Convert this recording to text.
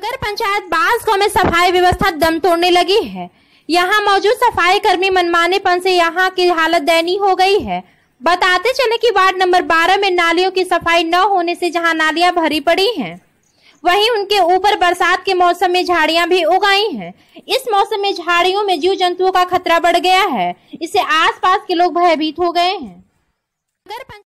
नगर पंचायत बांसगांव में सफ़ाई व्यवस्था दम तोड़ने लगी है। यहाँ मौजूद सफ़ाई कर्मी मनमानेपन से यहाँ की हालत दयनीय हो गई है। बताते चले कि वार्ड नंबर 12 में नालियों की सफ़ाई न होने से जहाँ नालियाँ भरी पड़ी हैं, वहीं उनके ऊपर बरसात के मौसम में झाड़ियाँ भी उगाई हैं। इस मौसम में झाड़ियों में जीव जंतुओं का खतरा बढ़ गया है। इससे आसपास के लोग भयभीत हो गए हैं। नगर